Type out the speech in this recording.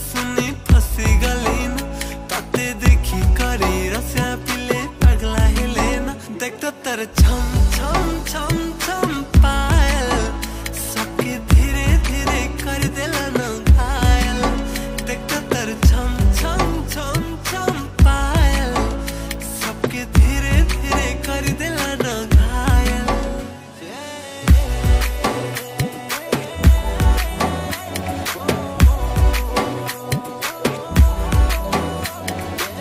सु गेन ती रस्या पिले पगला हिलेना देखता तर छम छम